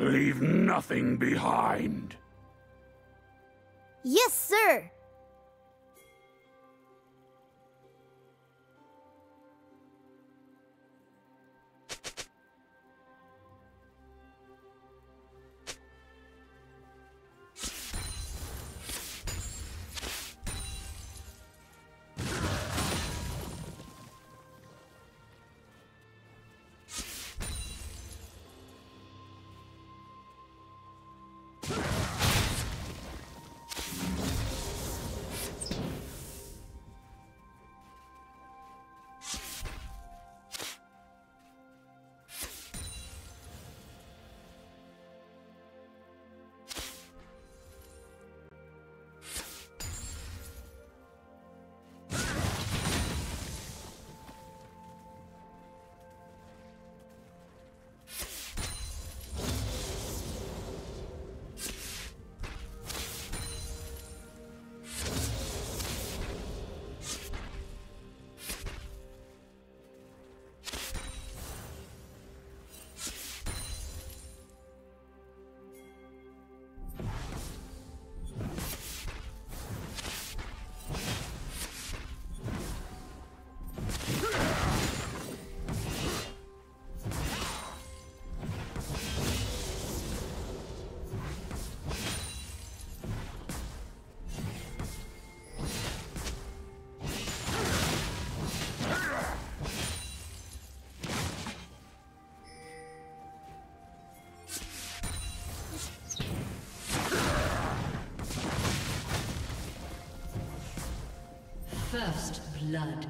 Leave nothing behind. Yes, sir. First blood.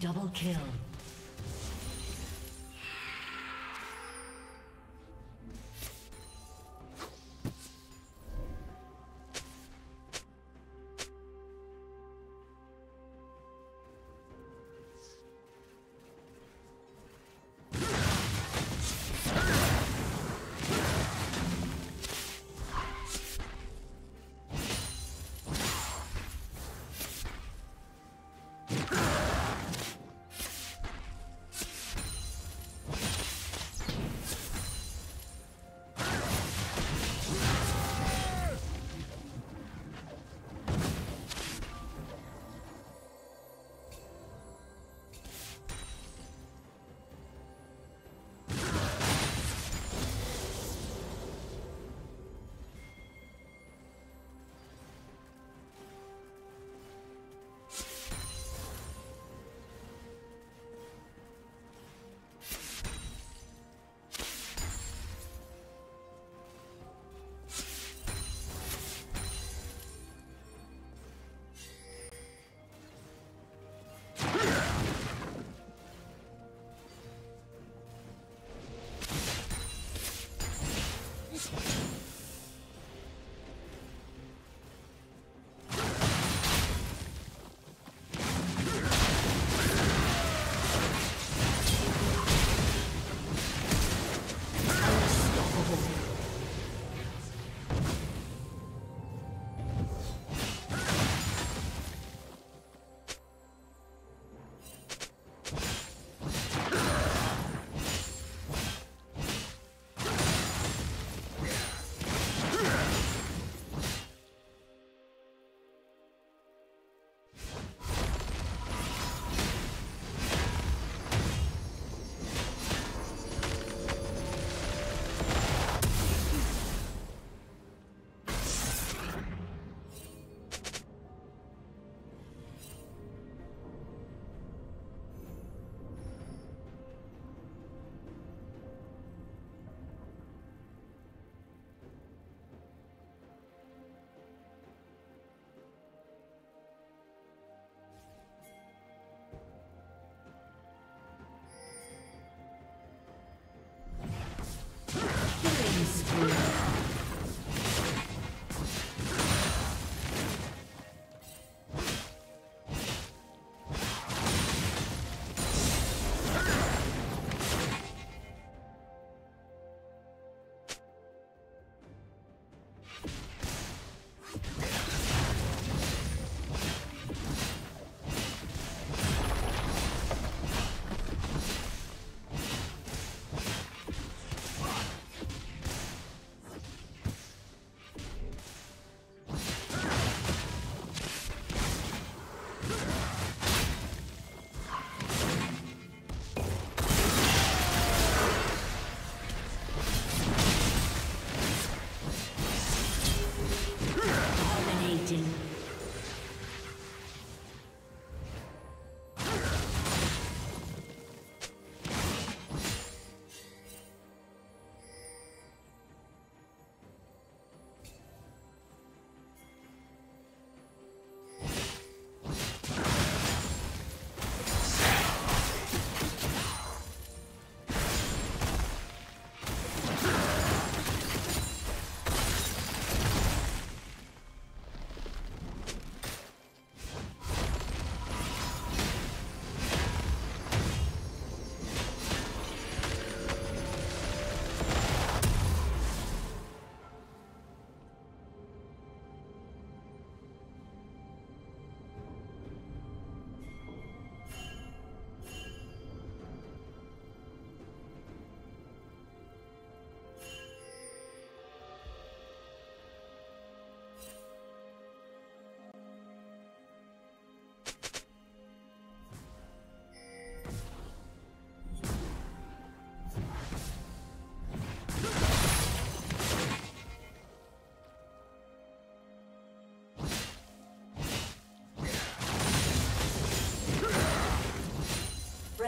Double kill.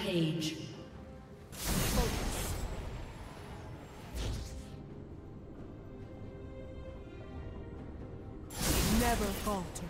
Rampage. Never falter.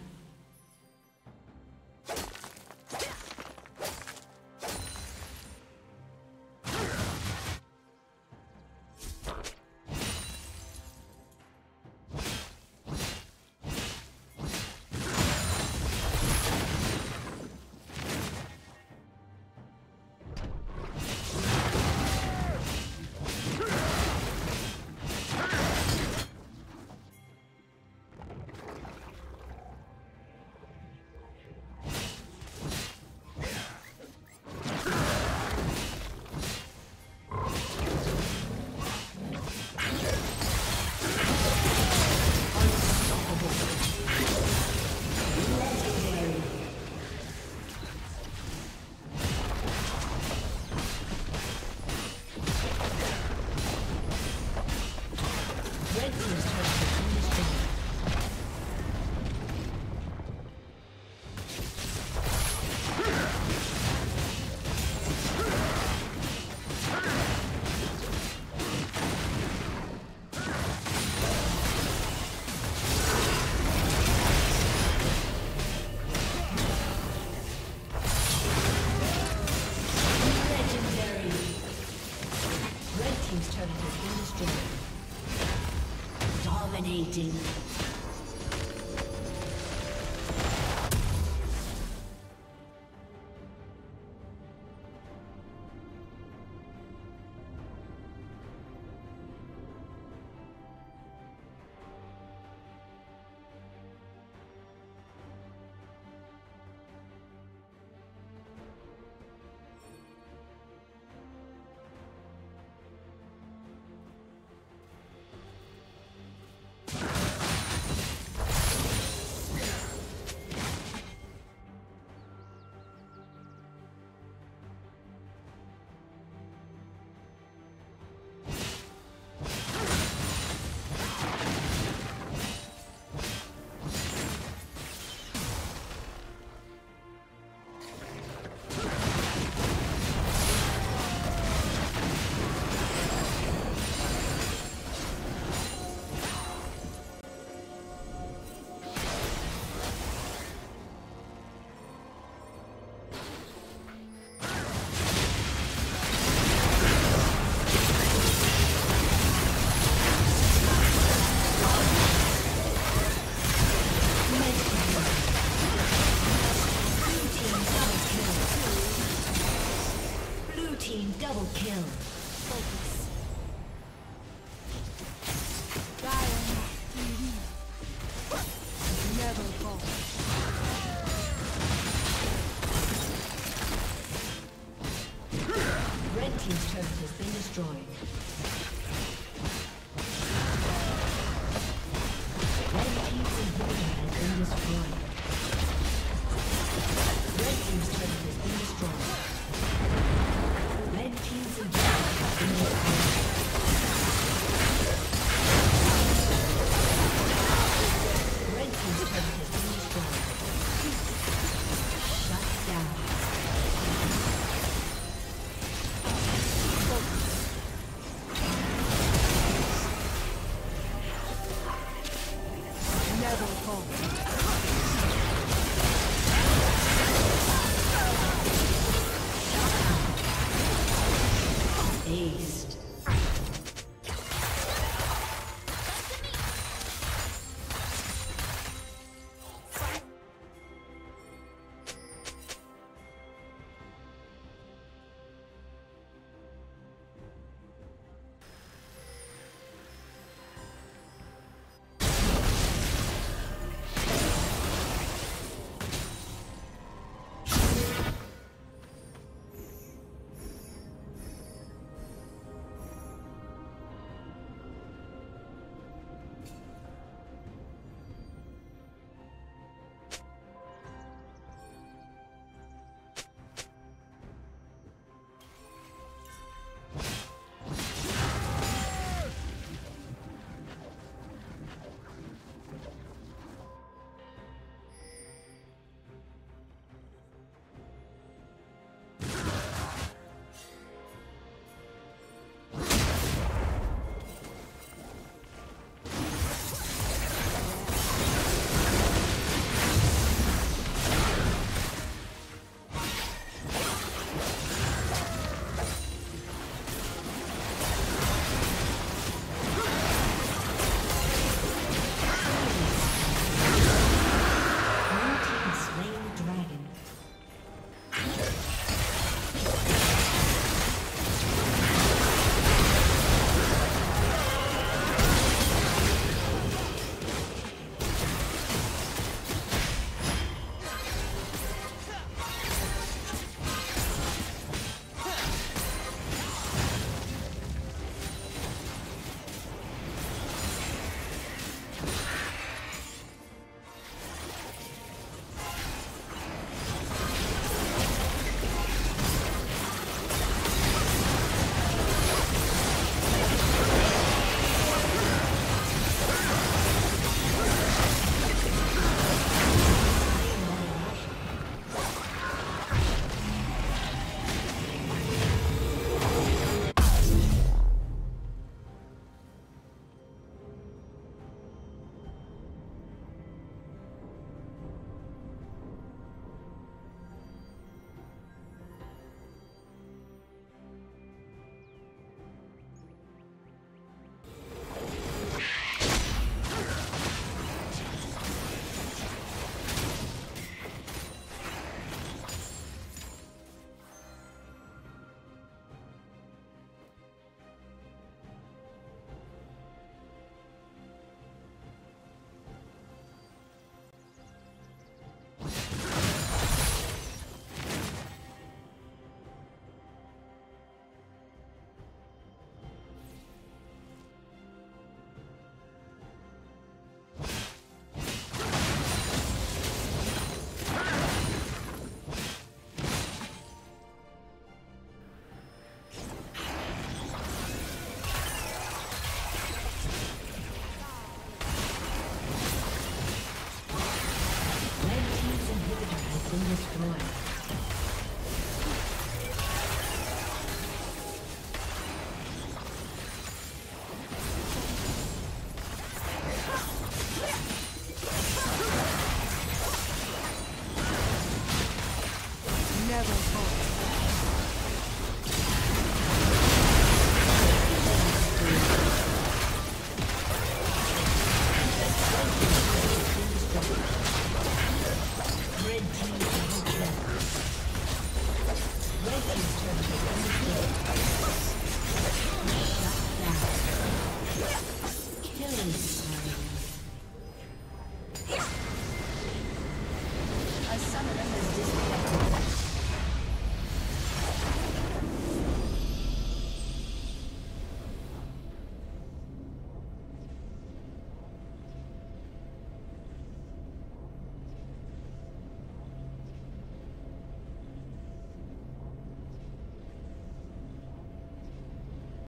Dominating.